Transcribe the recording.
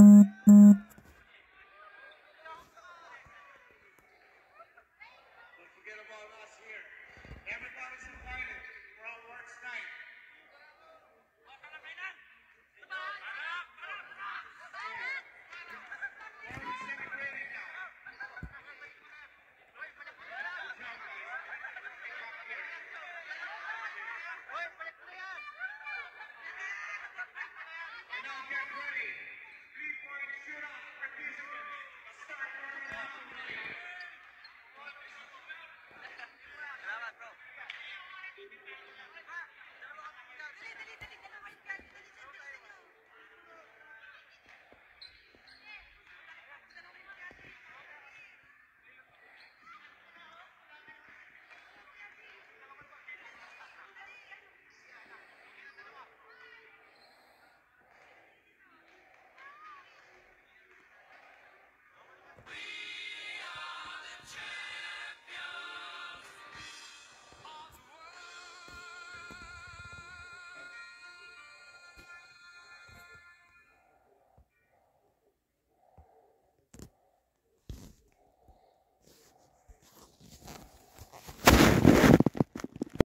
Don't We